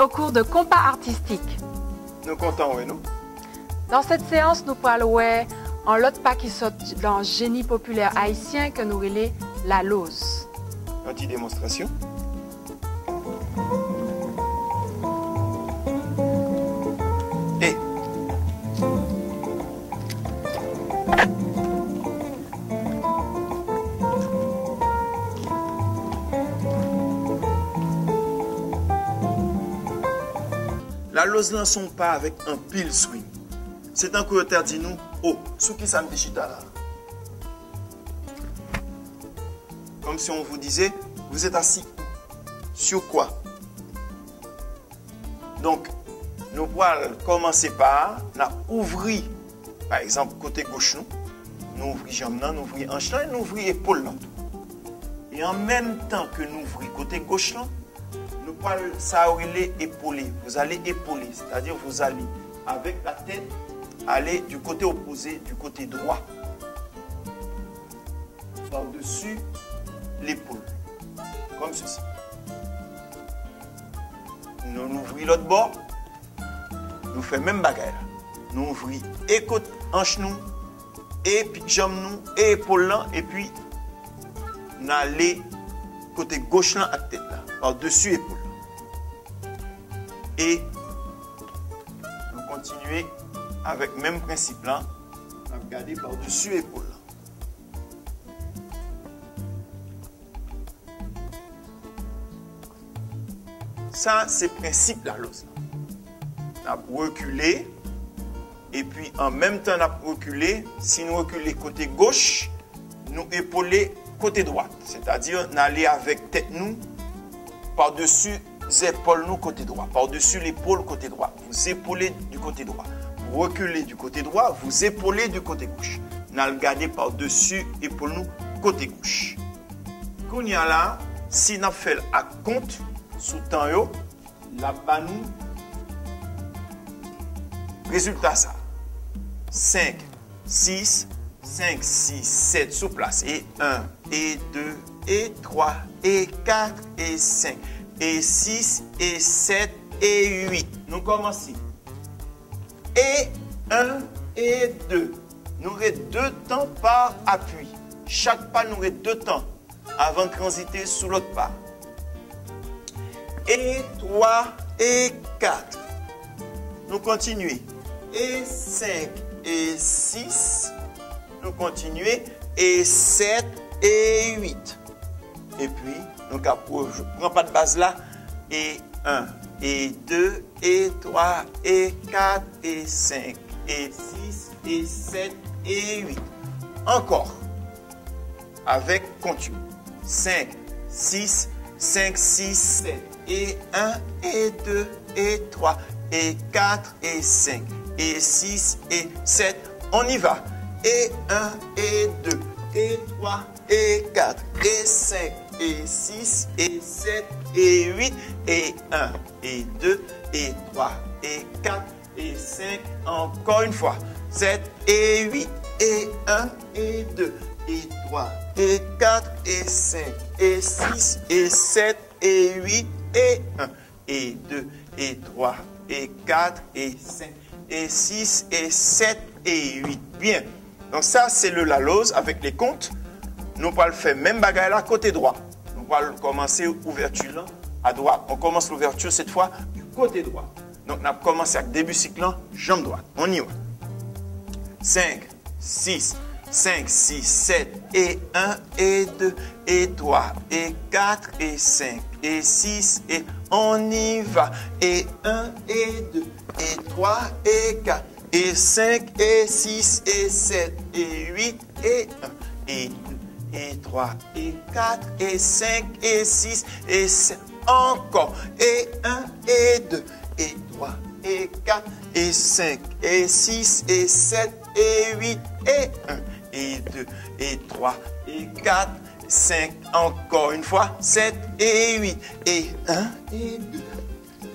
au cours de compas artistique. Nous comptons, oui, nous. Dans cette séance, nous parlons en l'autre pas qui sort dans le génie populaire haïtien que nous relais la lose. Une petite démonstration. La lose nan son pa avèk an pil swing. C'est un coup dit nous, oh, sous qui ça me déchita là Comme si on vous disait, vous êtes assis. Sur quoi? Donc, nous pouvons commencer par ouvrir, par exemple, côté gauche, nous, nous ouvrons jambe, nous ouvrons hanche, et nous ouvrons épaule. Et en même temps que nous ouvrons côté gauche, nous pouvons ça épauler. Vous allez épauler, c'est-à-dire vous allez avec la tête aller du côté opposé, du côté droit. Par-dessus l'épaule. Comme ceci. Nous ouvrons l'autre bord. Nous faisons même bagarre. Nous ouvrons et côté hanche nous, et jambe nous, et épaule et puis nous allons côté gauche là à tête par-dessus épaule. Et nous continuons avec le même principe là, regarder par-dessus l'épaule. Ça, c'est le principe la lose. On a reculé, et puis en même temps, on a reculé. Si nous reculons côté gauche, nous épauler côté droit. C'est-à-dire, on allait avec tête nous par-dessus épaules nous côté droit, par-dessus l'épaule côté droit. Vous épaulez du côté droit reculez du côté droit, vous épaulez du côté gauche. Nous par-dessus épaule nous côté gauche. Quand y a là, si nous fait à compte sous temps la nous résultat ça 5 6 5 6 7 sous place et 1 et 2 et 3 et 4 et 5 et 6 et 7 et 8. Nous commençons et 1 et 2. Nous aurons deux temps par appui. Chaque pas nous aurait deux temps avant de transiter sous l'autre pas. Et 3 et 4. Nous continuons. Et 5 et 6. Nous continuons. Et 7 et 8. Et puis, nous prends pas de base là. Et 1 et 2 et 3 et 4 et 5 et 6 et 7 et 8. Encore. Avec continu. 5, 6, 5, 6, 7 et 1 et 2 et 3 et 4 et 5 et 6 et 7. On y va. Et 1 et 2 et 3 et 4 et 5 et 6 et 7 et 8 et 1 et 2 et 3 et 4 et 5. Encore une fois. 7 et 8 et 1 et 2 et 3 et 4 et 5 et 6 et 7 et 8 et 1 et 2 et 3 et 4 et 5 et 6 et 7 et 8. Bien. Donc ça, c'est le lalose avec les comptes. Nous allons faire même bagaille là, côté droit. Nous allons commencer ouverture là, à droite. On commence l'ouverture cette fois du côté droit. Donc, on a commencé avec début cycle, jambe droite. On y va. 5, 6, 5, 6, 7, et 1, et 2, et 3, et 4, et 5, et 6, et on y va. Et 1, et 2, et 3, et 4, et 5, et 6, et 7, et 8, et 1, et 2, et 3, et 4, et 5, et 6, et 7, encore, et 1, et 2, et 3, et 4, et 5, et 6, et 7, et 8, et 1, et 2, et 3, et 4, 5, encore une fois, 7 et 8, et 1, et 2,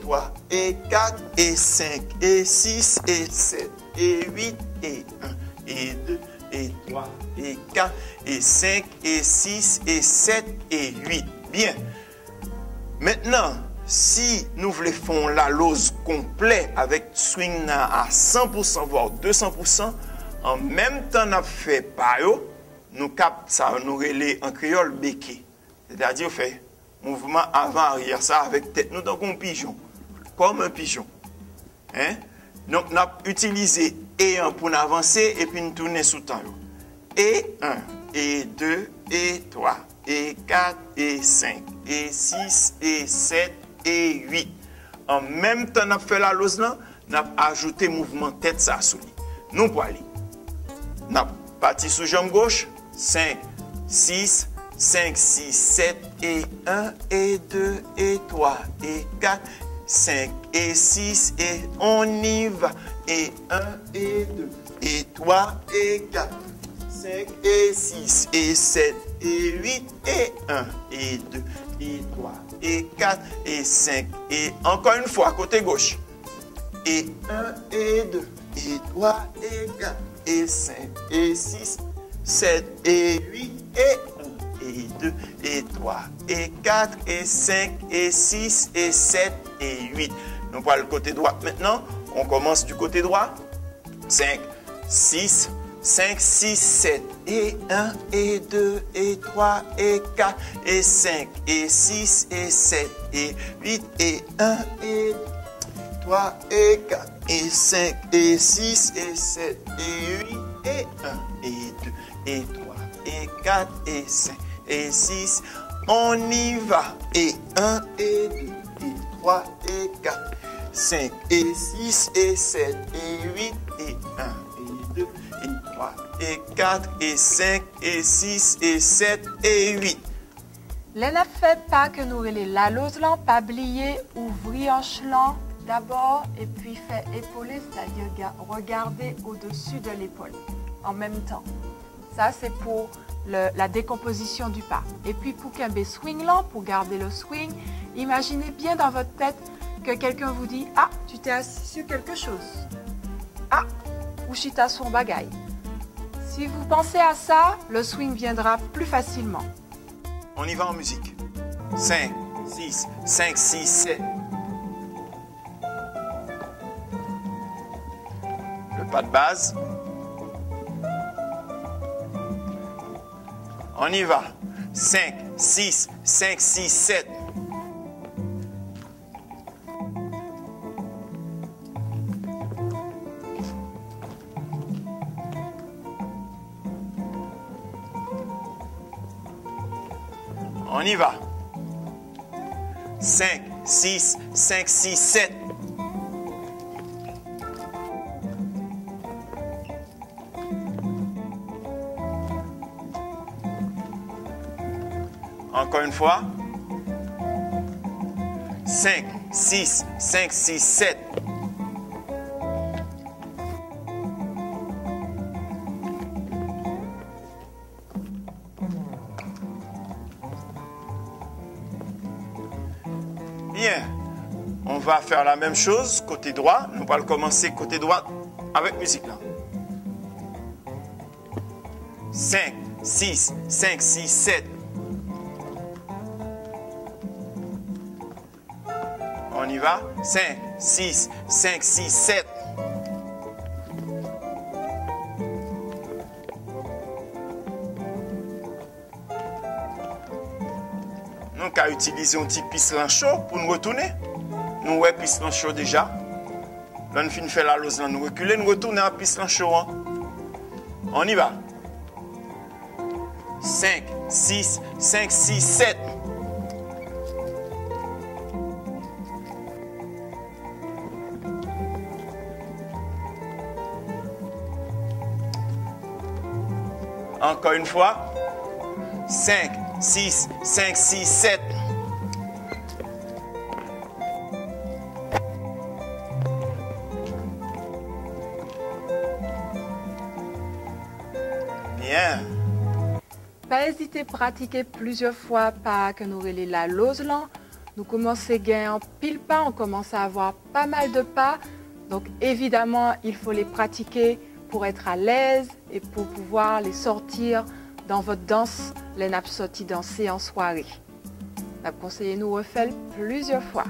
3, et 4, et 5, et 6, et 7, et 8, et 1, et 2, et 3, et 4, et 5, et 6, et 7, et 8. Bien. Maintenant, si nous voulons faire la lose complète avec swing à 100%, voire 200%, en même temps, nous fait pas nous cap ça nous relais en créole béqué. C'est-à-dire fait mouvement avant arrière ça avec tête nous donc un pigeon comme un pigeon. Hein? Donc nous avons utilisé et 1 pour avancer et puis nous tourner sous temps. Et 1, et 2, et 3, et 4, et 5, et 6, et 7, et 8. En même temps, nous avons fait la lose là, nous avons ajouté mouvement tête ça Nous pour aller. Nous avons parti sous jambe gauche, 5, 6, 5, 6, 7, et 1, et 2, et 3, et 4, 5, et 6, et on y va. Et 1, et 2, et 3, et 4, 5, et 6, et 7, et 8, et 1, et 2, et 3, et 4, et 5, et encore une fois, côté gauche. Et 1, et 2, et 3, et 4, et 5, et 6, 7 et 8 et 1 et 2 et 3 et 4 et 5 et 6 et 7 et 8. Nous voyons le côté droit maintenant. On commence du côté droit. 5, 6, 5, 6, 7 et 1 et 2 et 3 et 4 et 5 et 6 et 7 et 8 et 1 et 3 et 4 et 5 et 6 et 7 et 8 et 1 et 2 et 3, et 4, et 5, et 6. On y va. Et 1, et 2, et 3, et 4, 5, et 6, et 7, et 8, et 1, et 2, et 3, et 4, et 5, et 6, et 7, et 8. Les ne fait pas que nous les la lose pas oublier, ouvrir en chelan d'abord et puis faire épauler, c'est-à-dire regarder au-dessus de l'épaule en même temps. Ça, c'est pour la décomposition du pas. Et puis pour qu'un swing lent, pour garder le swing, imaginez bien dans votre tête que quelqu'un vous dit Ah, tu t'es assis sur quelque chose. Ah, ou chita son bagaille. Si vous pensez à ça, le swing viendra plus facilement. On y va en musique. 5, 6, 5, 6, 7. Le pas de base. On y va. 5, 6, 5, 6, 7. On y va. 5, 6, 5, 6, 7. Encore une fois. 5, 6, 5, 6, 7. Bien. On va faire la même chose côté droit. On va commencer côté droit avec musique là. 5, 6, 5, 6, 7. On y va? 5, 6, 5, 6, 7. Nous avons utilisé un petit piston chaud pour nous retourner. Nous avons piston chaud déjà. Nous faire la lose, nous reculons, nous à chaud. Hein. On y va. 5, 6, 5, 6, 7. Encore une fois. 5, 6, 5, 6, 7. Bien. Pas hésiter à pratiquer plusieurs fois pas que nous relais la lose Nous commençons à gagner en pile pas, on commence à avoir pas mal de pas. Donc évidemment, il faut les pratiquer pour être à l'aise et pour pouvoir les sortir dans votre danse, les nappes danser en soirée. La conseiller nous refait plusieurs fois.